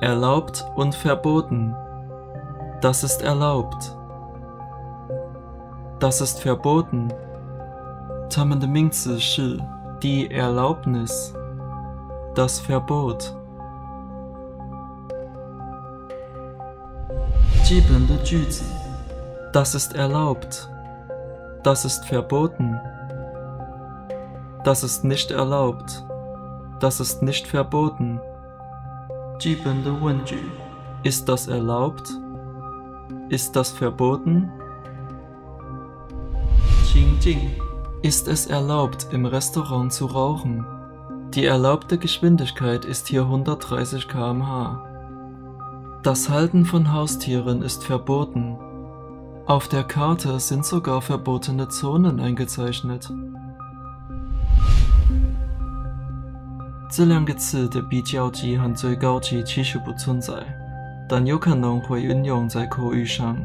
erlaubt und verboten. Das ist erlaubt. Das ist verboten. 他们的名词是 die Erlaubnis, das Verbot. 基本的句子 Das ist erlaubt. Das ist verboten. Das ist nicht erlaubt. Das ist nicht verboten. Gebende Ist das erlaubt? Ist das verboten? Qingjing. Ist es erlaubt, im Restaurant zu rauchen? Die erlaubte Geschwindigkeit ist hier 130 km/h. Das Halten von Haustieren ist verboten. Auf der Karte sind sogar verbotene Zonen eingezeichnet. 这两个词的比较级和最高级其实不存在，但有可能会运用在口语上。